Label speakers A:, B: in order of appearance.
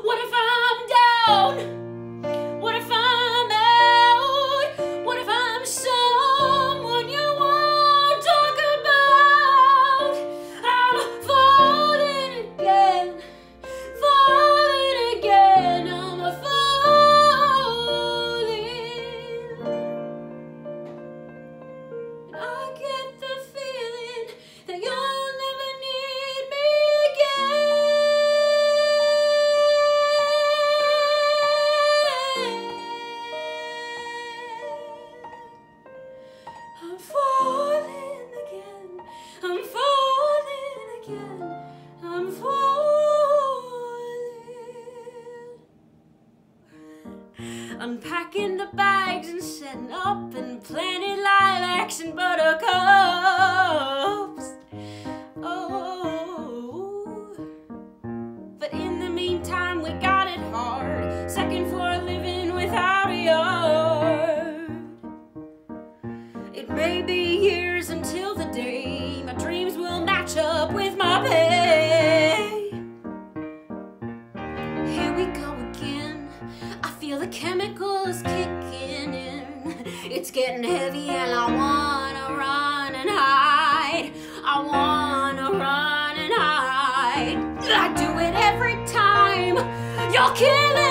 A: What if I'm down? Unpacking the bags and setting up and planting lilacs and buttercups. Oh, but in the meantime, we got it hard. Second floor living without a yard. It may be years until the day my dreams will match up with my feel the chemicals kicking in. It's getting heavy and I wanna run and hide. I wanna run and hide. I do it every time. You're killing